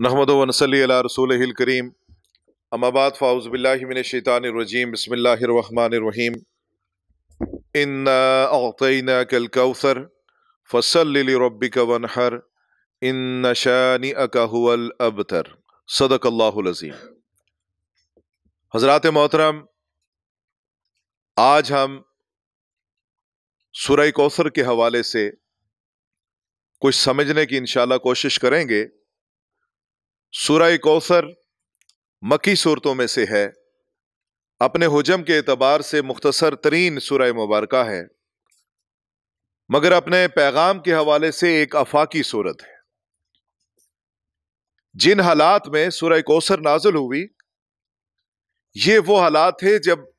नहमद वनसली रसूल करीम। अमाबाद फ़ाउज़बिल्लिमिनशैतानरजीम बसमीम इन्ना कल कौसर। फ़सल रबिक वनहर। इन शानी अकाहुल अबतर। सदक़ल्लाज़ीम हज़रत मोहतरम, आज हम सुरह कौसर के हवाले से कुछ समझने की इंशाल्लाह कोशिश करेंगे। सूरह कौसर मक्की सूरतों में से है। अपने हजम के एतबार से मुख्तसर तरीन सूरह मुबारक है। मगर अपने पैगाम के हवाले से एक अफाकी सूरत है। जिन हालात में सूरह कौसर नाजुल हुई, ये वो हालात थे जब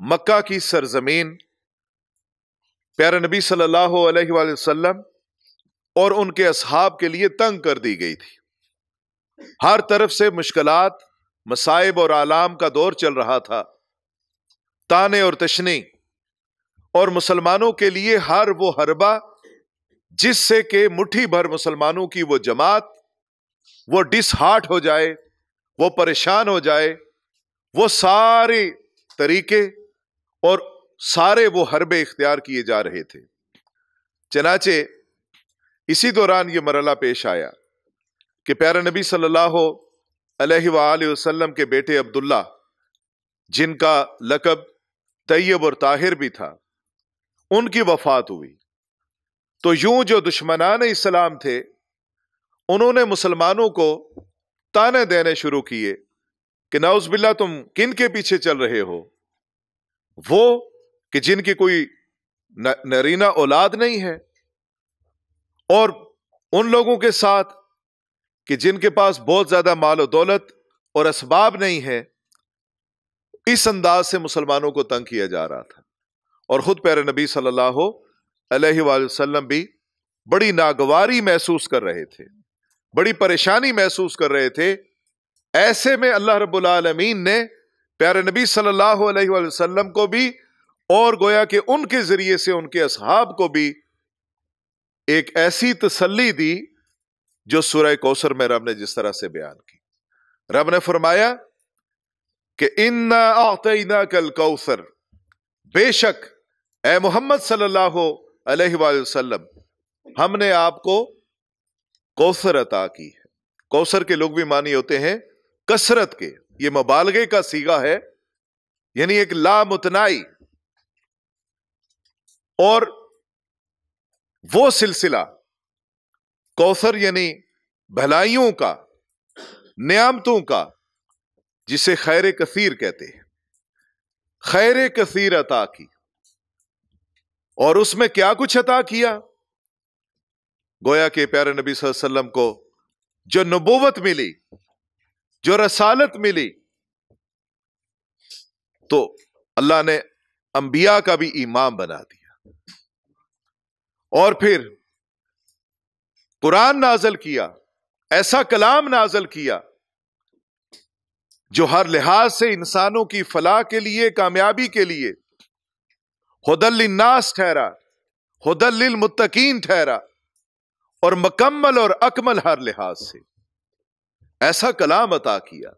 मक्का की सरजमीन, प्यारे नबी सल्लल्लाहु अलैहि वसल्लम और उनके असहाब के लिए तंग कर दी गई थी। हर तरफ़ से मुश्किलात, मसाइब और आलाम का दौर चल रहा था। ताने और तशनी। और मुसलमानों के लिए हर वो हरबा, जिससे के मुट्ठी भर मुसलमानों की वो जमात, वो डिसहार्ट हो जाए, वो परेशान हो जाए, वो सारे तरीके और सारे वो हरबे इख्तियार किए जा रहे थे। चनाचे, इसी दौरान ये मरला पेश आया। कि प्यारा नबी सल्लल्लाहु अलैहि वसल्लम के बेटे अब्दुल्ला जिनका लकब तैयब और ताहिर भी था, उनकी वफात हुई। तो यूँ जो दुश्मनान इस्लाम थे, उन्होंने मुसलमानों को ताने देने शुरू किए कि बिल्ला तुम किन के पीछे चल रहे हो? वो कि जिनकी कोई नरीना औलाद नहीं है। और उन लोगों के साथ कि जिनके पास बहुत ज़्यादा माल और दौलत और इसबाब नहीं है, इस अंदाज से मुसलमानों को तंग किया जा रहा था। और खुद प्यारे नबी सल्लल्लाहु अलैहि वसल्लम भी बड़ी नागवारी महसूस कर रहे थे, बड़ी परेशानी महसूस कर रहे थे। ऐसे में अल्लाह रब्बुल आलमीन ने प्यारे नबी सल्लल्लाहु अलैहि वसल्लम को भी और गोया कि उनके ज़रिए से उनके असहाब को भी एक ऐसी तसल्ली दी जो सुरह कौसर में रब ने जिस तरह से बयान की। रब ने फरमाया कि इन्ना आतना कल कौसर। बेशक, ए मोहम्मद सल्लल्लाहु अलैहि वसल्लम, हमने आपको कौसर अता की है। कौसर के लोग भी मानी होते हैं कसरत के। ये मबालगे का सीगा है, यानी एक लामुतनाई। और वो सिलसिला कौसर यानी भलाइयों का, नियामतों का, जिसे खैर कसीर कहते हैं। खैर कसीर अता की। और उसमें क्या कुछ अता किया? गोया के प्यारे नबी वसल्लम को जो नबूवत मिली, जो रसालत मिली तो अल्लाह ने अंबिया का भी ईमाम बना दिया। और फिर कुरान नाजल किया, ऐसा कलाम नाजल किया, जो हर लिहाज से इंसानों की फलाह के लिए, कामयाबी के लिए, हदल्लिन्नास ठहरा हदल्लिल मुत्तकीन ठहरा, और मकम्मल और अकमल हर लिहाज से। ऐसा कलाम अता किया,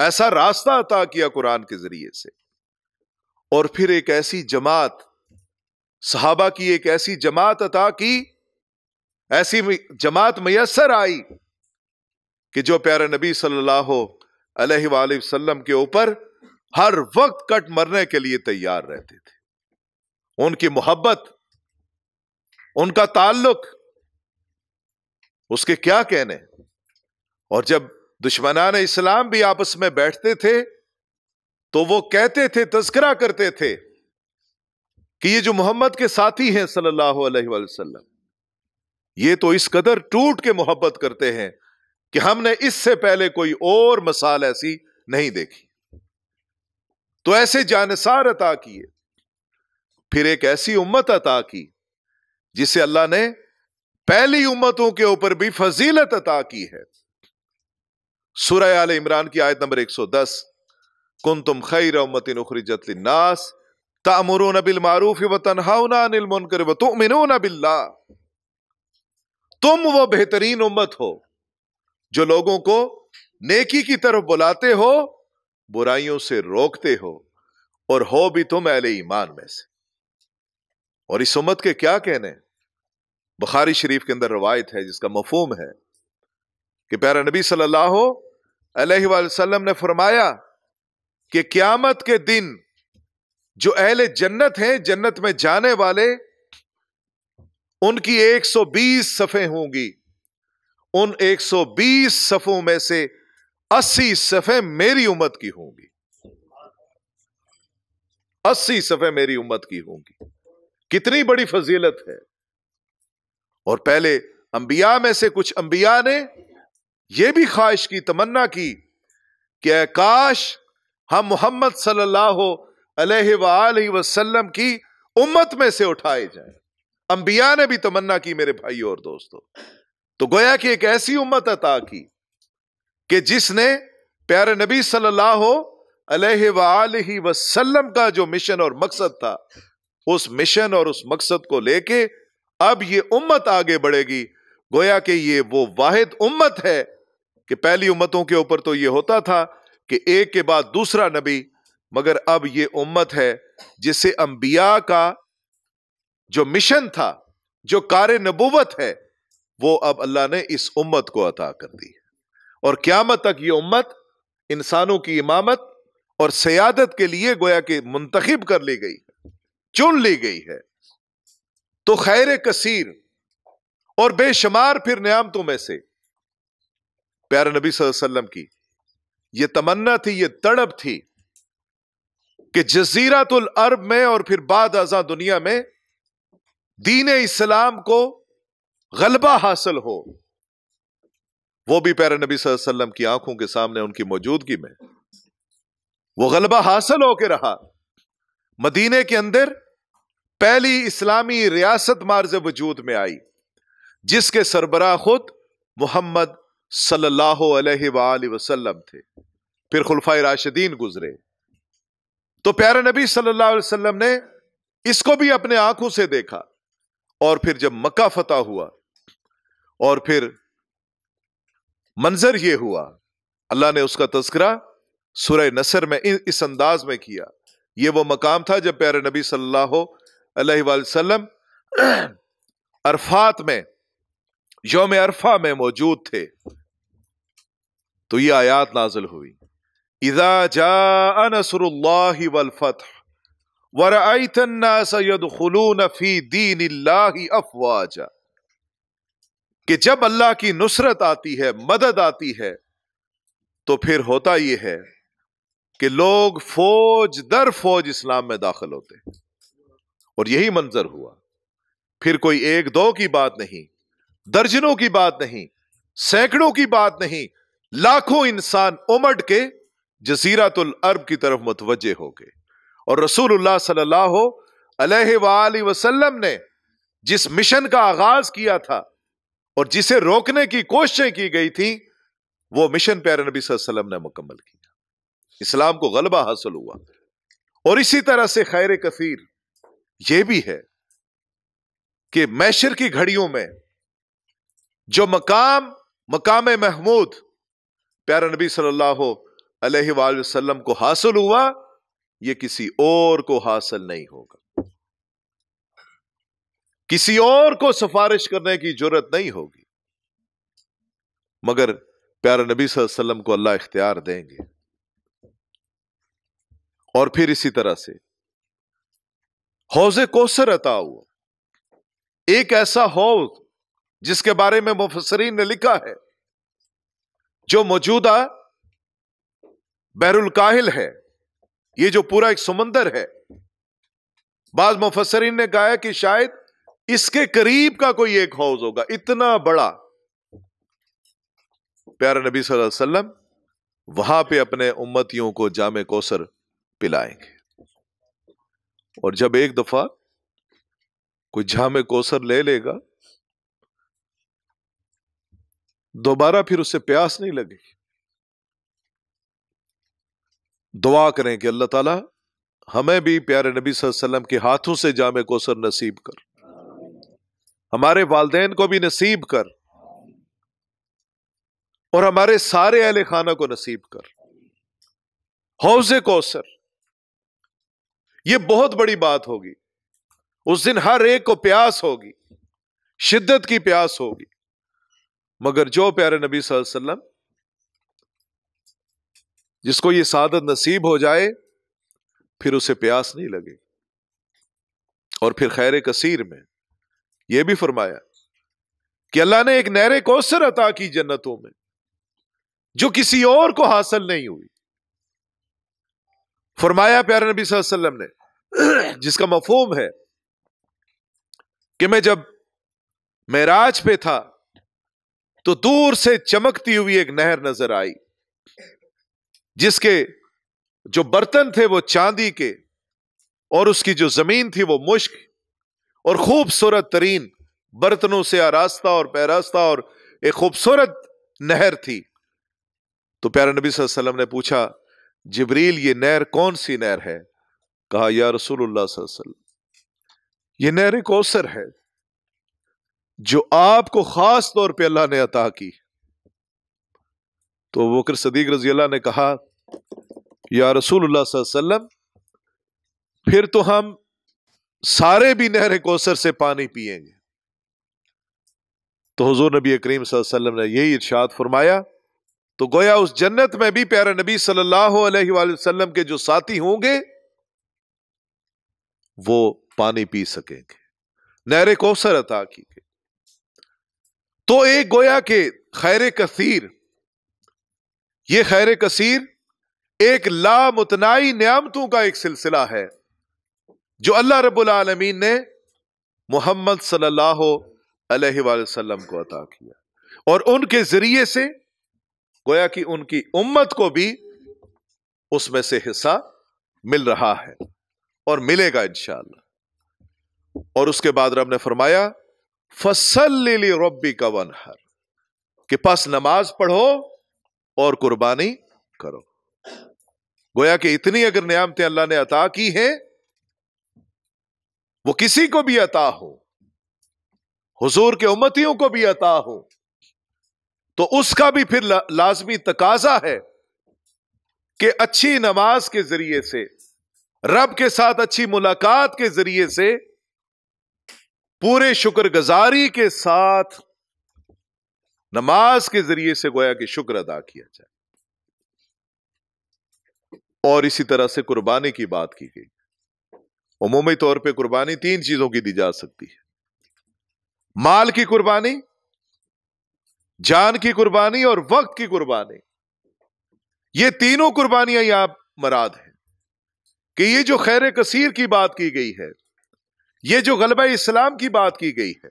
ऐसा रास्ता अता किया कुरान के ज़रिए से। और फिर एक ऐसी जमात, सहाबा की एक ऐसी जमात अता की ऐसी जमात मैसर आई कि जो प्यारे नबी सल्लल्लाहु अलैहि वसल्लम के ऊपर हर वक्त कट मरने के लिए तैयार रहते थे। उनकी मोहब्बत, उनका ताल्लुक, उसके क्या कहने? और जब दुश्मनान इस्लाम भी आपस में बैठते थे तो वो कहते थे तस्करा करते थे कि ये जो मोहम्मद के साथी हैं सल्लल्लाहु अलैहि वसल्लम ये तो इस कदर टूट के मोहब्बत करते हैं कि हमने इससे पहले कोई और मसाल ऐसी नहीं देखी। तो ऐसे जानसार अता किए। फिर एक ऐसी उम्मत अता की, जिसे अल्लाह ने पहली उम्मतों के ऊपर भी फजीलत अता की है। सुरह आल इमरान की आयत नंबर 110 कुन तुम खैर उम्मतिन लिन्नास, तामुरून मारूफ व अनिल मुनकर व तुम वो बेहतरीन उम्मत हो, जो लोगों को नेकी की तरफ़ बुलाते हो, बुराइयों से रोकते हो, और हो भी तुम अहले ईमान में से। और इस उम्मत के क्या कहने बुखारी शरीफ के अंदर रवायत है, जिसका मफहूम है कि प्यारा नबी सल्लल्लाहु अलैहि वसल्लम ने फरमाया कि क्यामत के दिन जो अहले जन्नत हैं, जन्नत में जाने वाले उनकी 120 सफ़े होंगी। उन 120 सफ़ों में से 80 सफ़े मेरी उम्मत की होंगी। 80 सफ़े मेरी उम्मत की होंगी। कितनी बड़ी फजीलत है। और पहले अंबिया में से कुछ अंबिया ने यह भी ख्वाहिश की, तमन्ना की कि काश हम मोहम्मद सल्लल्लाहु अलैहि वसल्लम की उम्मत में से उठाए जाएँ। अंबिया ने भी तमन्ना की, मेरे भाई और दोस्तों। तो गोया कि एक ऐसी उम्मत अता की कि जिसने प्यारे नबी सल्लल्लाहु अलैहि वसल्लम का जो मिशन और मकसद था, उस मिशन और उस मकसद को लेके अब ये उम्मत आगे बढ़ेगी। गोया कि ये वो वाहिद उम्मत है कि पहली उम्मतों के ऊपर तो ये होता था कि एक के बाद दूसरा नबी, मगर अब ये उम्मत है जिसे अंबिया का जो मिशन था, जो कार्य नबूवत है, वो अब अल्लाह ने इस उम्मत को अता कर दी। और क्यामत तक ये उम्मत इंसानों की इमामत और सयादत के लिए गोया के मुंतखब कर ली गई, चुन ली गई है। तो खैर कसीर और बेशुमार फिर नियामतों में से, प्यारे नबी वसल्लम की यह तमन्ना थी यह तड़प थी कि जजीरातुल अरब में और फिर बाद आजा दुनिया में दीन इस्लाम को गलबा हासिल हो। वो भी पैर नबी वसल्लम की आँखों के सामने, उनकी मौजूदगी में। वो गलबा हासिल होकर रहा। मदीने के अंदर पहली इस्लामी रियासत मार्ज वजूद में आई, जिसके सरबरा खुद मोहम्मद सल्लल्लाहु अलैहि वसल्लम थे। फिर खुलफा राशिदीन गुजरे। तो प्यारे नबी सल्लल्लाहु अलैहि वसल्लम ने इसको भी अपने आँखों से देखा। और फिर जब मक्का फतेह हुआ और फिर मंजर यह हुआ, अल्लाह ने उसका तस्करा सुरह नसर में इस अंदाज में किया। यह वो मकाम था जब प्यारे नबी सल्लल्लाहु अलैहि वसल्लम अरफात में, योम अरफा में मौजूद थे। तो ये आयात नाजल हुई। इदा जा नसरुल्लाह वल फतह। फ़ी दीन अफवाजा कि जब अल्लाह की नुसरत आती है, मदद आती है तो फिर होता यह है कि लोग फौज दर फौज इस्लाम में दाखिल होते और यही मंजर हुआ। फिर कोई एक दो की बात नहीं, दर्जनों की बात नहीं, सैकड़ों की बात नहीं, लाखों इंसान उमड़ के जजीरातुल अरब की तरफ़ मुतवजे हो गए। और रसूलुल्लाह सल्लल्लाहु अलैहि वसल्लम ने जिस मिशन का आगाज़ किया था और जिसे रोकने की कोशिशें की गई थी, वो मिशन प्यारे नबी वसल्लम ने मुकम्मल किया। इस्लाम को गलबा हासिल हुआ। और इसी तरह से खैर कसीर यह भी है कि मैशर की घड़ियों में जो मकाम मकाम महमूद प्यारा नबी सल्लल्लाहु अलैहि वसल्लम को हासिल हुआ यह किसी और को हासिल नहीं होगा। किसी और को सिफारिश करने की ज़रूरत नहीं होगी। मगर प्यारे नबी वसल्लम को अल्लाह इख्तियार देंगे। और फिर इसी तरह से, हौजे कोसर अता हुआ। एक ऐसा हौज जिसके बारे में मुफसरीन ने लिखा है, जो मौजूदा बैरुल काहिल है। ये जो पूरा एक समंदर है। बाज मुफसरीन ने कहा कि शायद इसके करीब का कोई एक हौज होगा, इतना बड़ा। प्यारा नबी सल्लल्लाहु अलैहि वसल्लम, वहाँ पे अपने उम्मतियों को जामे कौसर पिलाएँगे। और जब एक दफ़ा कोई जामे कौसर ले लेगा, दोबारा फिर उससे प्यास नहीं लगेगी। दुआ करें कि अल्लाह ताला हमें भी प्यारे नबी वसल्लम के हाथों से जाम कोसर नसीब कर। हमारे वालदेन को भी नसीब कर और हमारे सारे अहल खाना को नसीब कर। हौज कोसर यह बहुत बड़ी बात होगी। उस दिन हर एक को प्यास होगी, शिद्दत की प्यास होगी। मगर जो प्यारे नबी वसल्लम जिसको ये सादत नसीब हो जाए, फिर उसे प्यास नहीं लगे। और फिर खैर कसीर में यह भी फरमाया कि अल्लाह ने एक नहरे कौसर अता की जन्नतों में, जो किसी और को हासिल नहीं हुई। फरमाया प्यारे नबी वसल्लम ने, जिसका मफहूम है कि मैं जब महराज पे था तो दूर से चमकती हुई एक नहर नज़र आई। जिसके जो बर्तन थे वो चांदी के और उसकी जो ज़मीन थी वो मुश्क और खूबसूरत तरीन बर्तनों से आरास्ता और पैरास्ता और एक खूबसूरत नहर थी। तो प्यारा नबी वसल्लम ने पूछा, जबरील, ये नहर कौन सी नहर है? कहा, या रसूलुल्लाह वसल्लम, ये नहर कौसर है जो आपको खास तौर पे अल्लाह ने अता की। तो वकर सदीक रज़ी ने कहा, या वसल्लम, फिर तो हम सारे भी नहर कौसर से पानी पिएँगे तो हजूर नबी करीम ने यही इर्शाद फरमाया तो गोया उस जन्नत में भी प्यारे नबी सल्लल्लाहु अलैहि के जो साथी होंगे, वो पानी पी सकेंगे, नहर कौसर अता की तो एक गोया के खैर कसीर ये खैर कसीर एक लामुतनाई नियामतों का एक सिलसिला है, जो अल्लाह रब्बुल आलमीन ने मोहम्मद सल्लल्लाहु अलैहि वसल्लम को अता किया। और उनके ज़रिए से गोया कि उनकी उम्मत को भी उसमें से हिस्सा मिल रहा है और मिलेगा इंशाला और उसके बाद रब ने फरमाया फ़सल रबी का वनहर, के पास नमाज़ पढ़ो और कुर्बानी करो। गोया कि इतनी अगर नियामतें अल्लाह ने अता की हैं, वो किसी को भी अता हो, हुजूर के उम्मतियों को भी अता हो तो उसका भी फिर लाजमी तकाजा है कि अच्छी नमाज़ के ज़रिए से, रब के साथ अच्छी मुलाकात के ज़रिए से, पूरे शुक्रगुजारी के साथ नमाज़ के ज़रिए से गोया कि शुक्र अदा किया जाए। और इसी तरह से कुर्बानी की बात की गई। उमूमी तौर पे कुर्बानी तीन चीज़ों की दी जा सकती है। माल की कुर्बानी, जान की कुर्बानी और वक्त की कुर्बानी। ये तीनों कुर्बानियाँ यहाँ मराद हैं कि ये जो खैर कसीर की बात की गई है, ये जो गलबा इस्लाम की बात की गई है,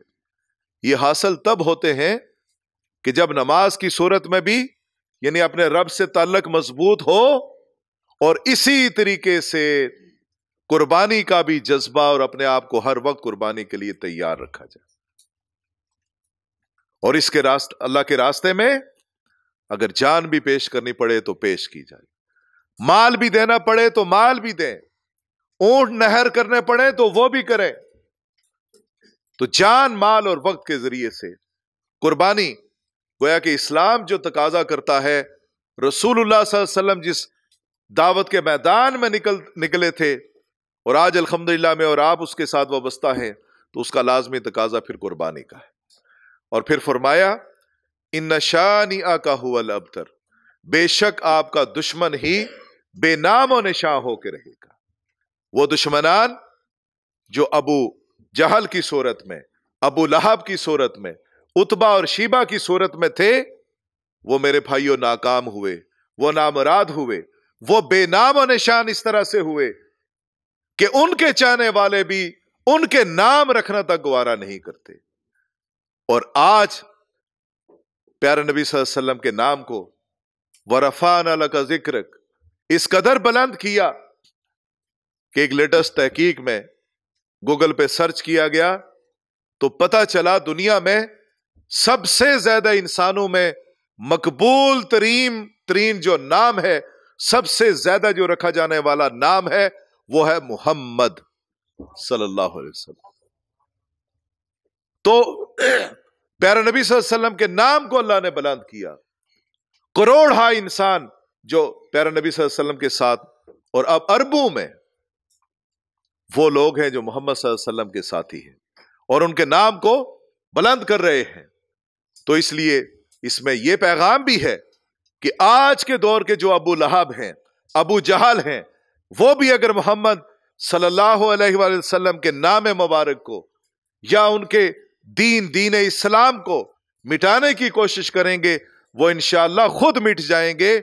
ये हासिल तब होते हैं कि जब नमाज़ की सूरत में भी, यानी अपने रब से ताल्लक मज़बूत हो, और इसी तरीके से कुर्बानी का भी जज्बा और अपने आप को हर वक्त कुर्बानी के लिए तैयार रखा जाए। और इसके रास्ते, अल्लाह के रास्ते में अगर जान भी पेश करनी पड़े तो पेश की जाए। माल भी देना पड़े तो माल भी दें। ऊँट नहर करने पड़े तो वो भी करें। तो जान, माल और वक्त के ज़रिए से कुर्बानी गोया कि इस्लाम जो तकाजा करता है, रसूलुल्लाह वसल्लम जिस दावत के मैदान में निकल, निकले थे और आज अल्हम्दुलिल्लाह में और आप उसके साथ वाबस्ता हैं तो उसका लाजमी तकाजा फिर कुर्बानी का है। और फिर फरमाया इन नशानी आका हुआ अबतर। बेशक आपका दुश्मन ही बेनाम निशा होकर रहेगा। वो दुश्मनान जो अबू जहल की सूरत में, अबू लहब की सूरत में उतबा और शीबा की सूरत में थे, वो मेरे भाइयों नाकाम हुए, वो नामराद हुए, वो बेनाम और निशान इस तरह से हुए कि उनके चाहने वाले भी उनके नाम रखना तक गवारा नहीं करते। और आज प्यारे नबी वसल्लम के नाम को वरफान अल का ज़िक्र इस कदर बुलंद किया कि एक लेटेस्ट तहकीक में गूगल पे सर्च किया गया तो पता चला दुनिया में सबसे ज़्यादा इंसानों में मकबूल तरीन तरीन जो नाम है, सबसे ज़्यादा जो रखा जाने वाला नाम है, वो है मोहम्मद सल्लल्लाहु अलैहि वसल्लम। तो प्यारा नबी वसल्लम के नाम को अल्लाह ने बुलंद किया। करोड़ हा इंसान जो प्यारा नबी वसल्लम के साथ और अब अरबों में, वो लोग हैं जो मोहम्मद वसल्लम के साथी हैं और उनके नाम को बुलंद कर रहे हैं। तो इसलिए इसमें यह पैगाम भी है कि आज के दौर के जो अबू लहाब हैं, अबू जहल हैं, वो भी अगर मोहम्मद सल्लल्लाहु अलैहि वसल्लम के नाम मुबारक को या उनके दीन दीन इस्लाम को मिटाने की कोशिश करेंगे, वो इनशाला खुद मिट जाएँगे,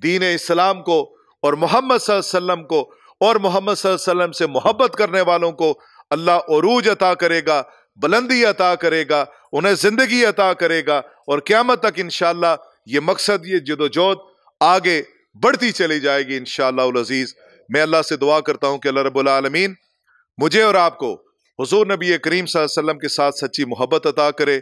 दीन इस्लाम को और मोहम्मद वसल्लम को और मोहम्मद वसल्लम से मोहब्बत करने वालों को अल्लाह अरूज अता करेगा। बुलंदी अता करेगा, उन्हें ज़िंदगी अता करेगा और क्यामत तक इनशाला ये मकसद, ये जदोजहद आगे बढ़ती चली जाएगी इन अज़ीज़। मैं अल्लाह से दुआ करता हूँ कि अल्लाह रबालमीन मुझे और आपको हजूर नबी करीम वसल्लम के साथ सच्ची मोहब्बत अता करे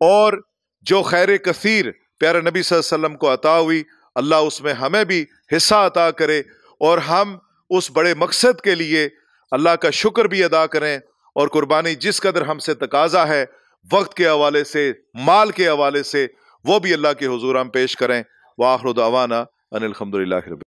और जो खैर कसीर प्यारे नबी वसल्लम को अता हुई, अल्लाह उसमें हमें भी हिस्सा अता करे और हम उस बड़े मकसद के लिए अल्लाह का शुक्र भी अदा करें। और कुर्बानी जिस कदर हमसे तकाजा है, वक्त के हवाले से, माल के हवाले से, वो भी अल्लाह के हजूर हम पेश करें। वाहरुदावाना अनिलहमदिल्ला